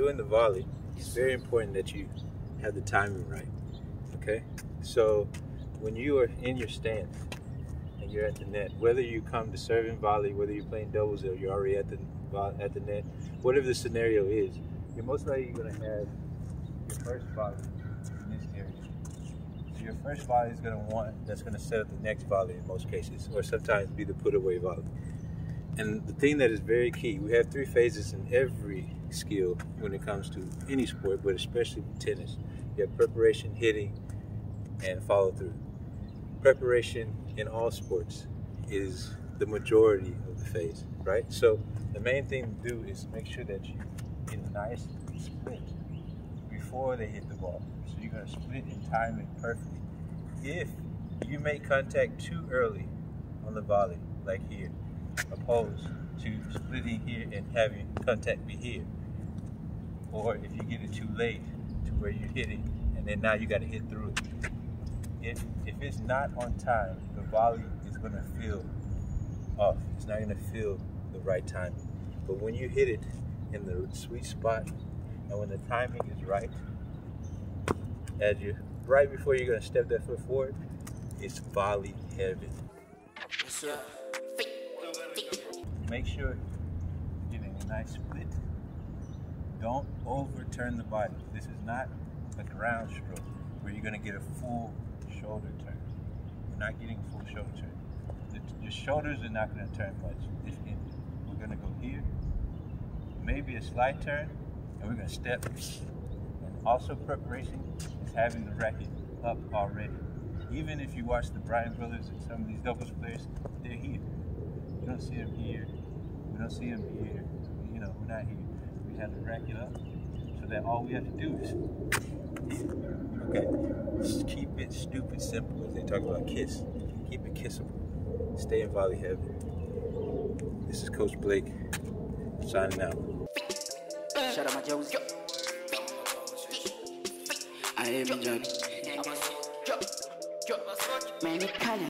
doing the volley, it's very important that you have the timing right. Okay? So when you are in your stance and you're at the net, whether you come to serving volley, whether you're playing doubles or you're already at the at the net, whatever the scenario is, you're most likely going to have your first volley in this area. So your first volley is going to want that's going to set up the next volley in most cases, or sometimes be the put away volley. And the thing that is very key, we have three phases in every skill when it comes to any sport, but especially tennis. You have preparation, hitting, and follow through. Preparation in all sports is the majority of the phase, right? So the main thing to do is make sure that you get a nice split before they hit the ball. So you're gonna split and time it perfectly. If you make contact too early on the volley, like here, opposed to splitting here and having contact be here, or if you get it too late to where you're hitting and then now you got to hit through it. If, if it's not on time, the volley is going to feel off. It's not going to feel the right time. But when you hit it in the sweet spot and when the timing is right, as you right before you're going to step that foot forward, it's volley heaven. Make sure you're getting a nice split. Don't overturn the body. This is not a ground stroke where you're going to get a full shoulder turn. You're not getting a full shoulder turn. The, your shoulders are not going to turn much. We're going to go here, maybe a slight turn, and we're going to step. And also preparation is having the racket up already. Even if you watch the Bryan brothers and some of these doubles players, they're here. You don't see them here. We don't see them here. You know, we're not here. We have the racket up so that all we have to do is Okay? Just keep it stupid simple as they talk about kiss. Keep it kissable. Stay in volley heaven. This is Coach Blake signing out. Shout out my Jones. I am Johnny. Man,